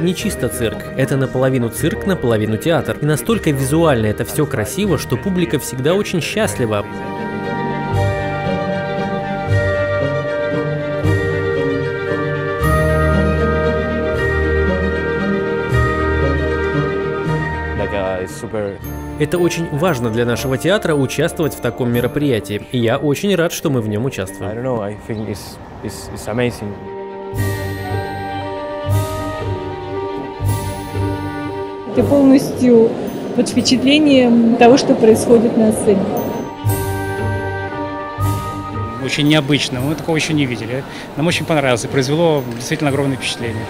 не чисто цирк. Это наполовину цирк, наполовину театр. И настолько визуально это все красиво, что публика всегда очень счастлива. Это очень важно для нашего театра участвовать в таком мероприятии. И я очень рад, что мы в нем участвуем. Ты полностью под впечатлением того, что происходит на сцене. Очень необычно, мы такого еще не видели. Нам очень понравилось и произвело действительно огромное впечатление.